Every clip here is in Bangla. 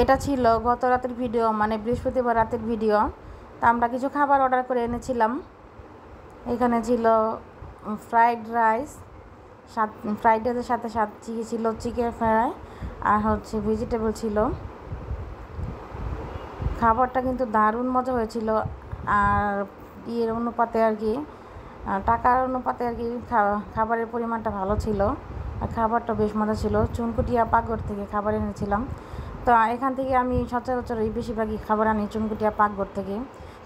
এটা ছিল গত রাতের ভিডিও মানে বৃহস্পতিবার রাতের ভিডিও। তা আমরা কিছু খাবার অর্ডার করে এনেছিলাম। এখানে ছিল ফ্রাইড রাইস সাত ফ্রাইড রাইসের সাথে সাথে ছিল চিকেন ফ্রাই আর হচ্ছে ভেজিটেবল ছিল। খাবারটা কিন্তু দারুণ মজা হয়েছিল। আর ইয়ের অনুপাতে আর কি টাকার অনুপাতে আর কি খাবারের পরিমাণটা ভালো ছিল। আর খাবারটা বেশ মজা ছিল। চুনকুটিয়া পাকঘর থেকে খাবার এনেছিলাম। তো এখান থেকে আমি সচরাচর এই বেশিরভাগই খাবার আনি চুনকুটিয়া পাকঘর থেকে।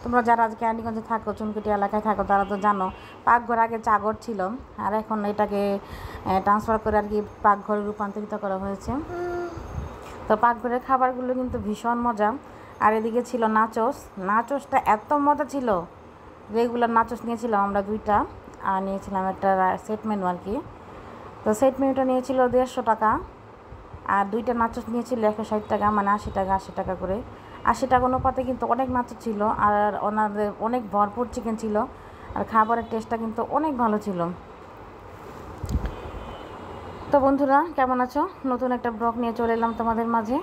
তোমরা যারা আজকে ক্যান্ডিগঞ্জে থাকো চুনকুটিয়া এলাকায় থাকো, তারা তো জানো, পাকঘর আগে চাগর ছিল, আর এখন এটাকে ট্রান্সফার করে আর কি পাকঘরে রূপান্তরিত করা হয়েছে। তো পাকঘরের খাবারগুলো কিন্তু ভীষণ মজা। আর এদিকে ছিল নাচস নাচসটা এত মজা ছিল। রেগুলার নাচস নিয়েছিলাম আমরা দুইটা, আর নিয়েছিলাম একটা সেট মেনু আর কি। তো সেট মেনুটা নিয়েছিল দেড়শো টাকা। আর দুইটা নাচস নিয়েছিল, একশো ষাট টাকা মানে আশি টাকা আশি টাকা করে। আশি টাকা অনুপাতে কিন্তু অনেক নাচস ছিল, আর ওনাদের অনেক ভরপুর চিকেন ছিল, আর খাবারের টেস্টটা কিন্তু অনেক ভালো ছিল। তো বন্ধুরা, কেমন আছো? নতুন একটা ব্লগ নিয়ে চলে এলাম তোমাদের মাঝে।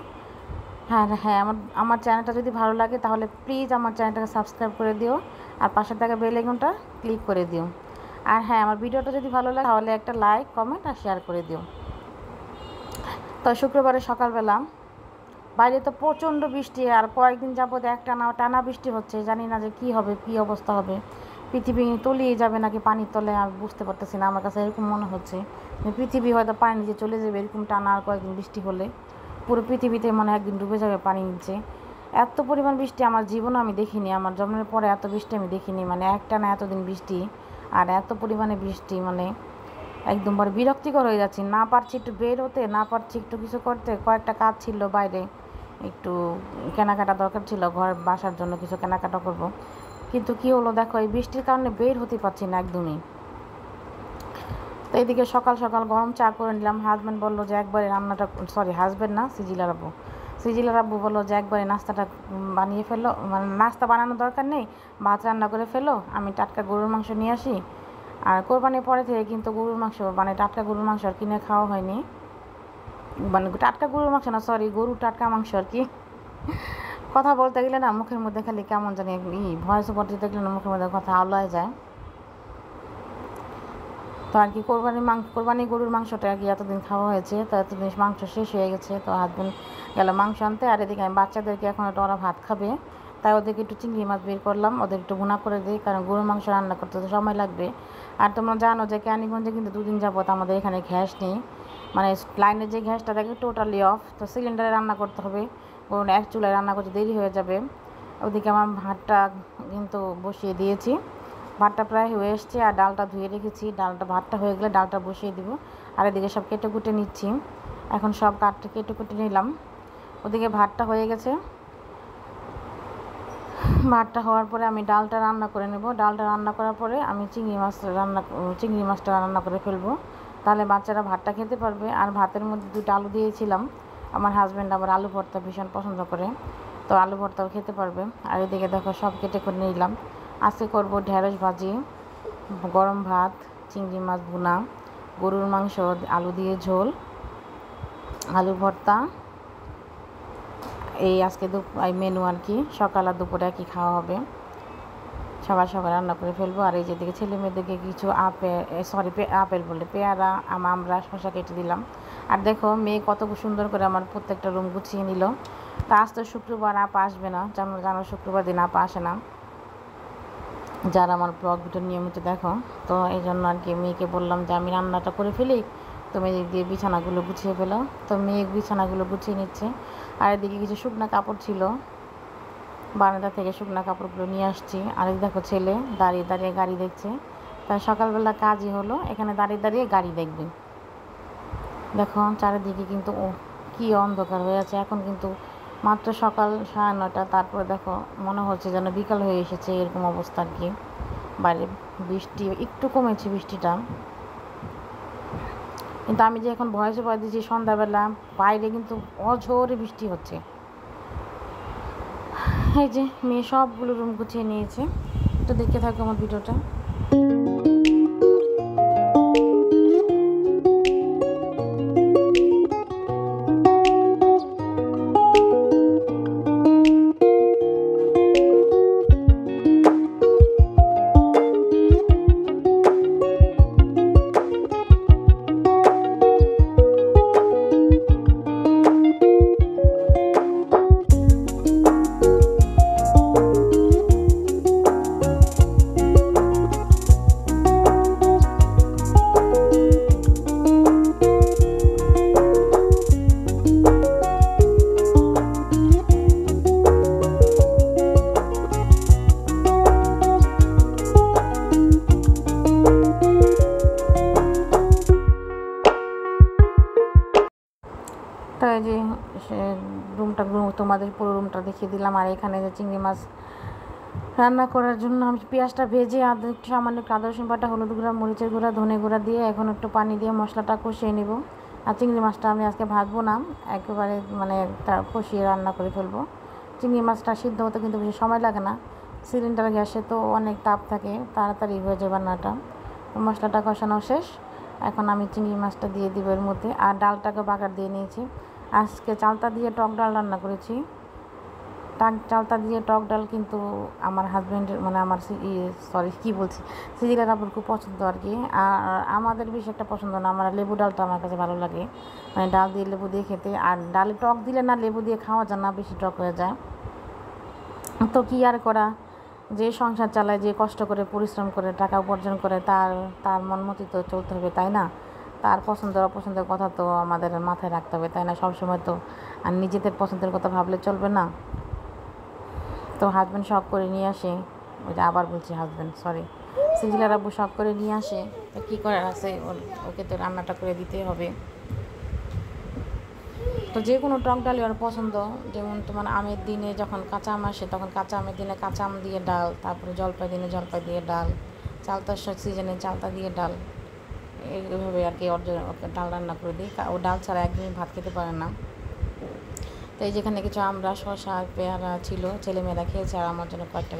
হ্যাঁ হ্যাঁ আমার আমার চ্যানেলটা যদি ভালো লাগে, তাহলে প্লিজ আমার চ্যানেলটাকে সাবস্ক্রাইব করে দিও, আর পাশে থাকা বেল আইকনটা ক্লিক করে দিও। আর হ্যাঁ আমার ভিডিওটা যদি ভালো লাগে, তাহলে একটা লাইক কমেন্ট আর শেয়ার করে দিও। তো শুক্রবারে সকালবেলা বাইরে তো প্রচণ্ড বৃষ্টি আর কয়েকদিন যাবত এক টানা টানা বৃষ্টি হচ্ছে, জানি না যে কি হবে, কি অবস্থা হবে। পৃথিবী তলিয়ে যাবে নাকি পানির তলে, আমি বুঝতে পারতেছি না, আমার কাছে এরকম মনে হচ্ছে। পৃথিবী হয়তো পানি নিচে চলে যাবে, এরকম টানা আর কয়েকদিন বৃষ্টি হলে। পুরো পৃথিবীতে মনে একদিন ডুবে যাবে পানি নিচে। এত পরিমাণ বৃষ্টি আমার জীবনে আমি দেখিনি, আমার জন্মের পরে এত বৃষ্টি আমি দেখিনি। মানে একটা না এতদিন বৃষ্টি আর এত পরিমাণে বৃষ্টি মানে একদম বড় বিরক্তিকর হয়ে যাচ্ছি। না পারছি একটু বের হতে, না পারছি একটু কিছু করতে। কয়েকটা কাজ ছিল বাইরে। একটু কেনাকাটা দরকার ছিল, ঘর বাসার জন্য কিছু কেনাকাটা করব। কিন্তু কি হলো দেখো, এই বৃষ্টির কারণে বের হতে পারছি না একদমই। তো এদিকে সকাল সকাল গরম চা করে নিলাম। হাজব্যান্ড বলল যে একবারে রান্নাটা সরি হাজব্যান্ড না, সিজিলার আব্বু। সিজিলার আব্বু বলল যে একবারে নাস্তাটা বানিয়ে ফেলো। মানে নাস্তা বানানোর দরকার নেই, ভাত রান্না করে ফেলো। আমি টাটকা গরুর মাংস নিয়ে আসি। আর কোরবানির পরে থেকে কিন্তু গরুর মাংস মানে টাটকা গরুর মাংস আর কিনে খাওয়া হয়নি। মানে টাটকা গরুর মাংস না সরি গরুর টাটকা মাংস আর কি। কথা বলতে গেলে না, মুখের মধ্যে খালি কেমন জানি ই ভয়েস পড়তে দেখলে না মুখের মধ্যে কথা আলোয় যায়। তো আর কি কোরবানির মাংস, কোরবানি গরুর মাংসটা আর কি এতদিন খাওয়া হয়েছে, তো এতদিন মাংস শেষ হয়ে গেছে, তো হাজবেন্ড গেল মাংস আনতে, আর এদিকে আমি বাচ্চাদেরকে এখন একটা ওরা ভাত খাবে। তাই ওদেরকে একটু চিংড়ি মাছ বের করলাম। ওদের একটু গুণা করে দিই, কারণ গরুর মাংস রান্না করতে তো সময় লাগবে। আর তোমরা জানো যে ক্যানিগঞ্জে কিন্তু দুদিন যাবত আমাদের এখানে গ্যাস নেই। মানে লাইনের যে গ্যাসটা থাকে টোটালি অফ তো সিলিন্ডারে রান্না করতে হবে। কারণ এক চুলায় রান্না করতে দেরি হয়ে যাবে। ওদিকে আমার ভাতটা কিন্তু বসিয়ে দিয়েছি। ভাতটা প্রায় হয়ে এসছে আর ডালটা ধুয়ে রেখেছি। ডালটা, ভাতটা হয়ে গেলে ডালটা বসিয়ে দিব। আর এদিকে সব কেটে কুটে নিচ্ছি। এখন সব কাটতে কেটে কুটে নিলাম। ওদিকে ভাতটা হয়ে গেছে। ভাতটা হওয়ার পরে আমি ডালটা রান্না করে নেব। ডালটা রান্না করার পরে আমি চিংড়ি মাছ রান্না, চিংড়ি মাছটা রান্না করে ফেলব। তাহলে বাচ্চারা ভাতটা খেতে পারবে। আর ভাতের মধ্যে দুটো আলু দিয়েছিলাম। আমার হাজব্যান্ড আবার আলু ভর্তা ভীষণ পছন্দ করে। তো আলু ভর্তাও খেতে পারবে। আর এদিকে দেখো সব কেটে করে নিলাম। আজকে করব ঢেঁড়স ভাজি, গরম ভাত, চিংড়ি মাছ ভুনা, গরুর মাংস, আলু দিয়ে ঝোল, আলু ভর্তা এই আজকে মেনু আর কি, সকাল আর দুপুরে কি খাওয়া হবে। সকাল সকাল রান্না করে ফেলব। আর এই যেদিকে ছেলে মেয়েদেরকে কিছু আপেল সরি আপেল বলে, পেয়ারা আমরা শশা কেটে দিলাম। আর দেখো, মেয়ে কত সুন্দর করে আমার প্রত্যেকটা রুম গুছিয়ে নিল। তা আজ তো শুক্রবার, আপা আসবে না। যেমন জানো, শুক্রবার দিন আপা আসে না। যারা আমার ব্লগ ভিডিও নিয়মিত দেখো। তো এই জন্য আর কি মেয়েকে বললাম যে আমি রান্নাটা করে ফেলি। তুমি এদিক দিয়ে বিছানাগুলো গুছিয়ে ফেলো। তো মেয়ে বিছানাগুলো গুছিয়ে নিচ্ছে। আর এদিকে কিছু শুকনো কাপড় ছিল। বারান্দা থেকে শুকনো কাপড়গুলো নিয়ে আসছি। আরেক দেখো ছেলে দাঁড়িয়ে দাঁড়িয়ে গাড়ি দেখছে। তাই সকালবেলা কাজই হলো। এখানে দাঁড়িয়ে দাঁড়িয়ে গাড়ি দেখবে। দেখো, চারিদিকে কিন্তু ও কী অন্ধকার হয়ে আছে। এখন কিন্তু মাত্র সকাল সাড়ে নটা তারপরে দেখো, মনে হচ্ছে যেন বিকাল হয়ে এসেছে। এরকম অবস্থা আর কি। বাইরে বৃষ্টি, একটু কমেছে বৃষ্টিটা। কিন্তু আমি যে এখন ভয়েসে ভয় দিচ্ছি সন্ধ্যাবেলা, বাইরে কিন্তু অঝোরে বৃষ্টি হচ্ছে। এই যে মেয়ে সবগুলো রুম গুছিয়ে নিয়েছে। তো দেখে থাকো আমার ভিডিওটা। দেখিয়ে দিলাম। আর এখানে যে চিংড়ি মাছ রান্না করার জন্য আমি পেঁয়াজটা ভেজে আদা একটু সামান্য একটু আদা, রসুন হলুদ গুঁড়া, মরিচের গুঁড়া, ধনে গুঁড়া দিয়ে এখন একটু পানি দিয়ে মশলাটা কষিয়ে নেব। আর চিংড়ি মাছটা আমি আজকে ভাজবো না, একেবারে মানে তা কষিয়ে রান্না করে ফেলব। চিংড়ি মাছটা সিদ্ধ হতে কিন্তু বেশি সময় লাগে না, সিলিন্ডার গ্যাসে তো অনেক তাপ থাকে, তাড়াতাড়ি হয়ে যায় রান্নাটা। মশলাটা কষানো শেষ, এখন আমি চিংড়ি মাছটা দিয়ে দিব এর মধ্যে। আর ডালটাকে বাগার দিয়ে নিয়েছি। আজকে চালতা দিয়ে টক ডাল রান্না করেছি। টাক চালতা দিয়ে টক ডাল কিন্তু আমার হাজব্যান্ডের মানে আমার সরি কী বলছি? সিজিলার আপুর খুব পছন্দ আর কি। আর আমাদের বেশি একটা পছন্দ না, আমার লেবু ডালটা আমার কাছে ভালো লাগে। মানে ডাল দিয়ে লেবু দিয়ে খেতে, আর ডালে টক দিলে না লেবু দিয়ে খাওয়া যায় না, বেশি টক হয়ে যায়। তো কী আর করা? যে সংসার চালায়, যে কষ্ট করে, পরিশ্রম করে, টাকা উপার্জন করে, তার তার মন মতো তো চলতে হবে, তাই না? তার পছন্দের অপছন্দের কথা তো আমাদের মাথায় রাখতে হবে, তাই না? সবসময় তো আর নিজেদের পছন্দের কথা ভাবলে চলবে না। তো হাজব্যান্ড শখ করে নিয়ে আসে। ওই যে আবার বলছি হাজব্যান্ড সরি সিজিলার আব্বু শখ করে নিয়ে আসে। তো কী করার আছে? ওকে তো রান্নাটা করে দিতেই হবে। তো যে কোনো টক ডালই ওর পছন্দ। যেমন তোমার আমের দিনে যখন কাঁচা আম আসে, তখন কাঁচা আমের দিনে কাঁচা আম দিয়ে ডাল, তারপরে জলপাই দিনে জলপাই দিয়ে ডাল, চালতার সিজনে চালতা দিয়ে ডাল। এইভাবে আর কি ওর ডাল রান্না করে দিই। ও ডাল ছাড়া একদিনই ভাত খেতে পারে না। তো এই যেখানে কিছু আমরা শশা পেয়ারা ছিল, ছেলেমেয়েরা খেয়েছে আর আমার জন্য কয়েকটা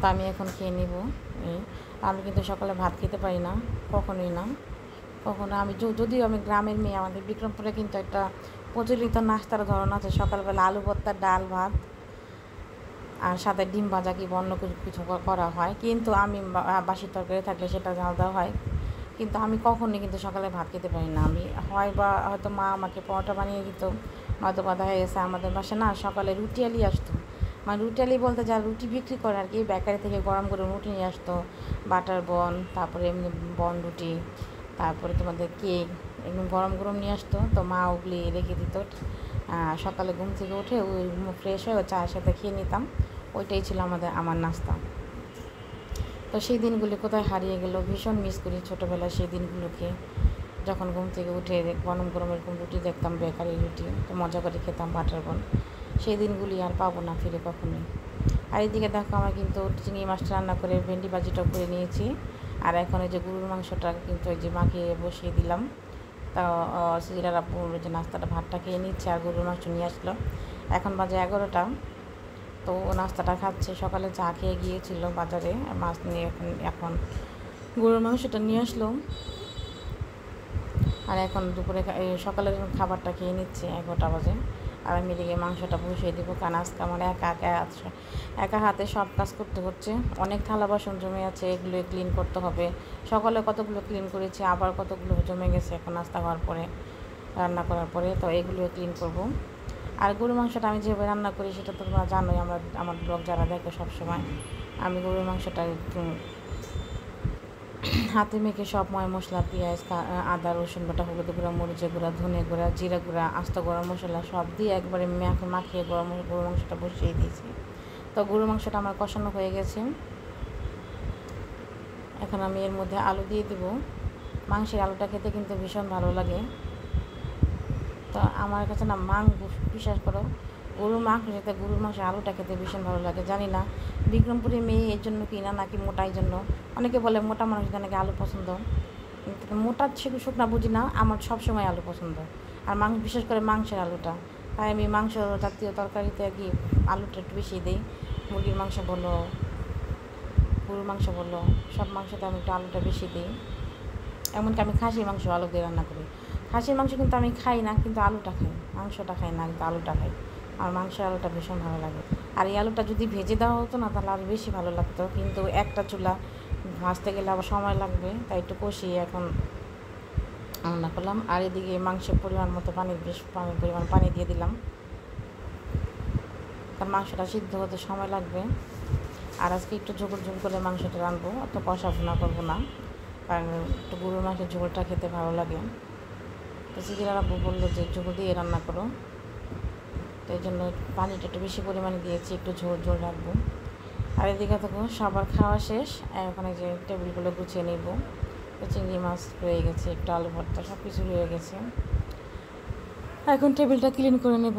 তো আমি এখন খেয়ে নিব। আমি কিন্তু সকালে ভাত খেতে পারি না, কখনোই না। কখনো আমি যদিও আমি গ্রামের মেয়ে, আমাদের বিক্রমপুরে কিন্তু একটা প্রচলিত নাস্তার ধরন আছে, সকালবেলা আলু ভর্তা, ডাল ভাত আর সাথে ডিম ভাজা কি অন্য কিছু করা হয়। কিন্তু আমি বাসি তরকারি থাকলে সেটা জাল দেওয়া হয়। কিন্তু আমি কখনই কিন্তু সকালে ভাত খেতে পারি না। আমি হয় বা হয়তো মা আমাকে পরোটা বানিয়ে দিত হয়তো কথা হয়ে গেছে আমাদের বাসে না, সকালে রুটি আলি আসতো। মানে রুটি আলি বলতে যা রুটি বিক্রি করে আর কি, বেকারি থেকে গরম করে রুটি নিয়ে আসতো, বাটার বন, তারপরে এমনি বন রুটি, তারপরে তোমাদের কেক একদম গরম গরম নিয়ে আসতো, তো মা ওগুলি রেখে দিত। সকালে ঘুম থেকে উঠে ওই ফ্রেশ হয়ে চায়ের সাথে খেয়ে নিতাম, ওইটাই ছিল আমাদের, আমার নাস্তা। তো সেই দিনগুলি কোথায় হারিয়ে গেল, ভীষণ মিস করি ছোটোবেলায় সেই দিনগুলোকে। যখন ঘুম থেকে উঠে গরম গরম এরকম রুটি দেখতাম বেকারি রুটি, তো মজা করে খেতাম বাটার বন। সেই দিনগুলি আর পাবো না ফিরে কখনোই। আর এইদিকে দেখো আমার কিন্তু চিংড়ি মাছটা রান্না করে ভেন্ডি বাজিটাও করে নিয়েছি। আর এখন এই যে গরুর মাংসটা কিন্তু ওই যে মাখিয়ে বসিয়ে দিলাম। তা সিজিলার যে নাস্তাটা ভাতটা খেয়ে নিচ্ছে আর গরুর মাংস নিয়ে আসলো। এখন বাজে এগারোটা। তো ও নাস্তাটা খাচ্ছে। সকালে চা খেয়ে গিয়েছিল বাজারে। মাছ নিয়ে এখন এখন গরুর মাংসটা নিয়ে আসলো। আর এখন দুপুরে সকালের খাবারটা খেয়ে নিচ্ছি এগারোটা বাজে। আর আমি এদিকে মাংসটা বসিয়ে দেবো, কারণ আজকে আমার একা একা আছে। একা হাতে সব কাজ করতে হচ্ছে। অনেক থালা বাসন জমে আছে এগুলো ক্লিন করতে হবে। সকালে কতগুলো ক্লিন করেছি, আবার কতগুলো জমে গেছে, এখন নাস্তা হওয়ার পরে, রান্না করার পরে, তো এগুলো ক্লিন করব। আর গরুর মাংসটা আমি যেভাবে রান্না করি, সেটা তো তোমরা জানোই, আমরা, আমার ব্লগ যারা দেখো সবসময়, আমি গরুর মাংসটা হাতে মেখে সব ময় মশলা, পেঁয়াজ আদা, রসুন বাটা, হলুদ গুঁড়া, মরিচের গুঁড়া, ধনে গুঁড়া, জিরা গুঁড়া, আস্ত গরম মশলা সব দিয়ে একবারে মেখে, মাখিয়ে গরম গরু মাংসটা বসিয়ে দিয়েছি। তো গরু মাংসটা আমার কষানো হয়ে গেছে। এখন আমি এর মধ্যে আলু দিয়ে দেব। মাংসের আলুটা খেতে কিন্তু ভীষণ ভালো লাগে। তো আমার কাছে না মাং বিশ্বাস করো গরুর মাংস খেতে গরুর মাংস আলুটা খেতে ভীষণ ভালো লাগে, জানি না। বিক্রমপুরের মেয়ে এর জন্য কিনা নাকি মোটাই জন্য। অনেকে বলে মোটা মানুষদের নাকি আলু পছন্দ। মোটা শুকনা বুঝি না, আমার সবসময় আলু পছন্দ। আর মাংস, বিশেষ করে মাংসের আলুটা। তাই আমি মাংস জাতীয় তরকারিতে আর কি আলুটা একটু বেশি দিই। মুরগির মাংস বলো, গরুর মাংস বলো, সব মাংসতে আমি একটু আলুটা বেশি দিই। এমনকি আমি খাসির মাংস আলু দিয়ে রান্না করি। খাসির মাংস কিন্তু আমি খাই না, কিন্তু আলুটা খাই, মাংসটা খাই না, কিন্তু আলুটা খাই। আর মাংসের আলুটা ভীষণ ভালো লাগে। আর এই আলুটা যদি ভেজে দেওয়া হতো না, তাহলে আরও বেশি ভালো লাগতো। কিন্তু একটা চুলা ভাজতে গেলে আবার সময় লাগবে, তাই একটু কষিয়ে এখন রান্না করলাম। আর এদিকে মাংসের পরিমাণ মতো পানি, বেশ পরিমাণ পানি দিয়ে দিলাম। কারণ মাংসটা সিদ্ধ হতে সময় লাগবে। আর আজকে একটু ঝোল ঝোল করে মাংসটা রানবো অত কষা ভুনা করব না। কারণ একটু গরুর মাংসের ঝোলটা খেতে ভালো লাগে। তো সিজিরা আব্বু বলল যে, ঝোল দিয়ে রান্না করো। তো এই জন্য পানিটা একটু বেশি পরিমাণে দিয়েছি, একটু ঝোল ঝোল রাখব। আর এদিকে তখন সবার খাওয়া শেষ ওখানে যে টেবিলগুলো গুছিয়ে নেব। চিংড়ি মাছ রয়ে গেছে, একটু আলু ভর্তা সব কিছু রয়ে গেছে। এখন টেবিলটা ক্লিন করে নেব।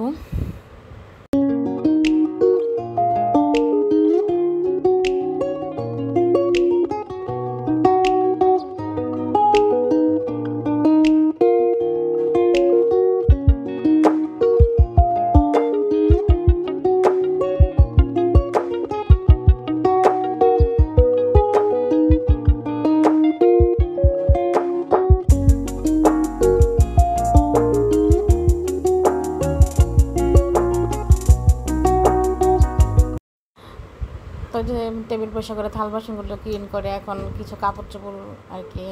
টেবিল পয়সা করে থাল বাসনগুলো ক্লিন করে এখন কিছু কাপড় চোপড় আর কি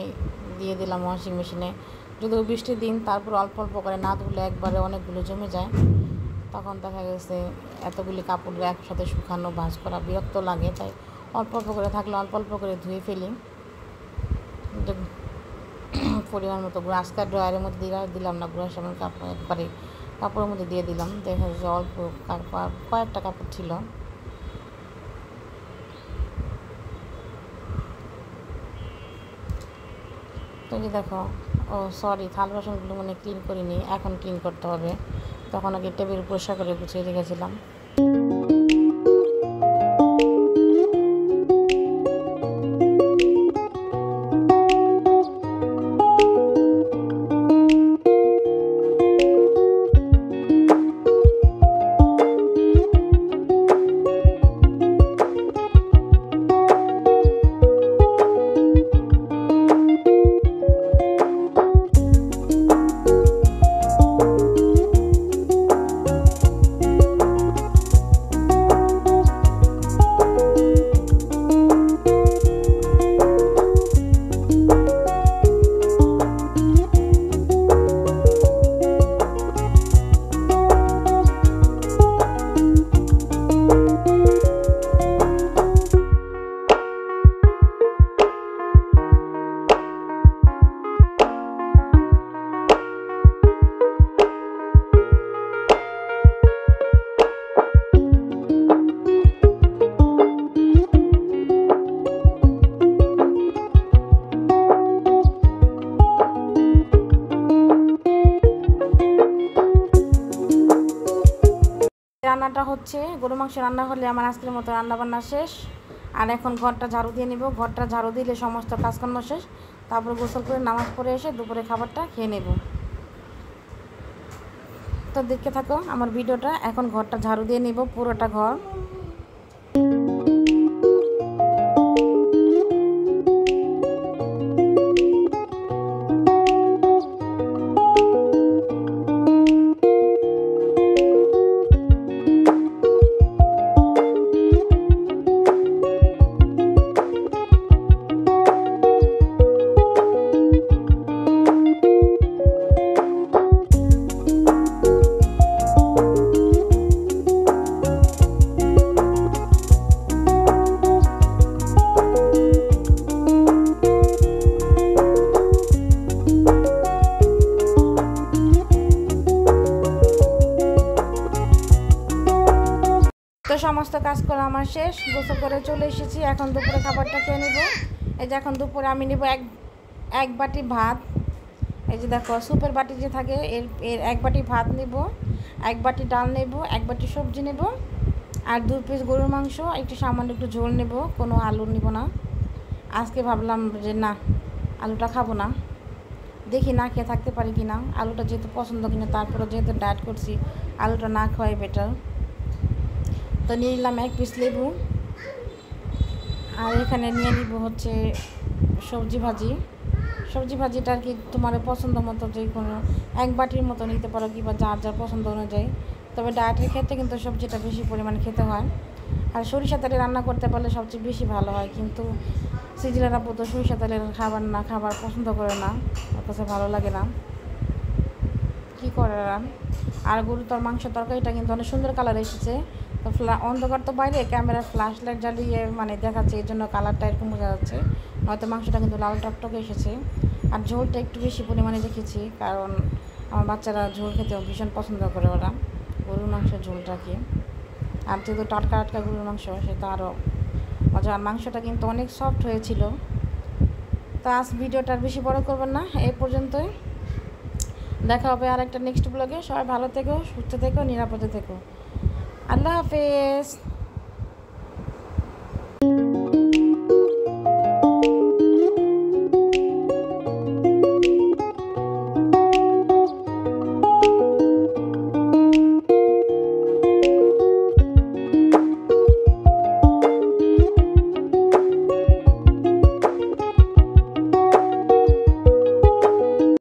দিয়ে দিলাম ওয়াশিং মেশিনে যদিও বৃষ্টির দিন, তারপর অল্প অল্প করে না ধুলে একবারে অনেকগুলো জমে যায়। তখন দেখা গেছে এতগুলি কাপড় একসাথে শুকানো, ভাঁজ করা বিরক্ত লাগে, তাই অল্প অল্প করে থাকলে অল্প অল্প করে ধুয়ে ফেলি। পরিমাণ মতো আজকাল ড্রয়ারের মধ্যে দিলাম দিলাম না, গুঁড়া সামান কাপড় একবারে কাপড়ের মধ্যে দিয়ে দিলাম। দেখা যাচ্ছে অল্প কয়েকটা কাপড় ছিল। তো যে দেখো, ও সরি থাল বাসনগুলো মানে ক্লিন করিনি, এখন ক্লিন করতে হবে। তখন আগে টেবিল পরিষ্কার করে গুছিয়ে রেখেছিলাম। রান্নাটা হচ্ছে, গরু মাংস রান্না হলে আমার আজকের মতো রান্না বান্না শেষ। আর এখন ঘরটা ঝাড়ু দিয়ে নিব। ঘরটা ঝাড়ু দিলে সমস্ত কাজকর্ম শেষ। তারপরে গোসল করে নামাজ পড়ে এসে দুপুরে খাবারটা খেয়ে নেব। তো দেখতে থাকো, আমার ভিডিওটা। এখন ঘরটা ঝাড়ু দিয়ে নিব, পুরোটা ঘর। সমস্ত কাজ করা আমার শেষ, গোসল করে চলে এসেছি, এখন দুপুরে খাবারটা খেয়ে নেব। এই যে এখন দুপুরে আমি নেব এক এক বাটি ভাত। এই যে দেখো, সুপের বাটি যে থাকে, এর এর এক বাটি ভাত নেব, এক বাটি ডাল নেব, এক বাটি সবজি নেব, আর দু পিস গরুর মাংস, একটু সামান্য একটু ঝোল নেব, কোনো আলু নেব না। আজকে ভাবলাম যে না, আলুটা খাব না। দেখি না খেয়ে থাকতে পারি কি না আলুটা যেহেতু পছন্দ কিনা তারপরে যেহেতু ডায়েট করছি, আলুটা না খাওয়াই বেটার তো নিয়ে নিলাম এক পিস লেবু। আর এখানে নিয়ে নিব হচ্ছে সবজি ভাজি। সবজি ভাজিটা আর কি তোমার পছন্দ মতো যে কোনো এক বাটির মতো নিতে পারো কিংবা যার যার পছন্দ অনুযায়ী। তবে ডায়েটের ক্ষেত্রে কিন্তু সবজিটা বেশি পরিমাণে খেতে হয়। আর সরিষা তেলে রান্না করতে পারলে সবচেয়ে বেশি ভালো হয়, কিন্তু সিজিলার আপু তো সরিষা তেলের খাবার না খাবার পছন্দ করে না কাছে ভালো লাগে না। কী করে আর আর গরুতর মাংস তরকারিটা কিন্তু অনেক সুন্দর কালার এসেছে। তো অন্ধকার তো বাইরে ক্যামেরা ফ্ল্যাশ লাইট জ্বালিয়ে মানে দেখাচ্ছে, এই জন্য কালারটা এরকম বোঝা যাচ্ছে। নয়তো মাংসটা কিন্তু লাল টকটকে এসেছে। আর ঝোলটা একটু বেশি পরিমাণে দেখেছি, কারণ আমার বাচ্চারা ঝোল খেতেও ভীষণ পছন্দ করে ওরা, গরুর মাংসের ঝোলটাকে আর যেহেতু টাটকা টাটকা গরুর মাংস সেটা আরও মজা। আর মাংসটা কিন্তু অনেক সফট হয়েছিল। তো আজ ভিডিওটা বেশি বড় করবেন না এই পর্যন্তই। দেখা হবে আর একটা নেক্সট ব্লগে সবাই ভালো থেকো, সুস্থ থেকো, নিরাপদে থেকো। আল্লাহ হাফেজ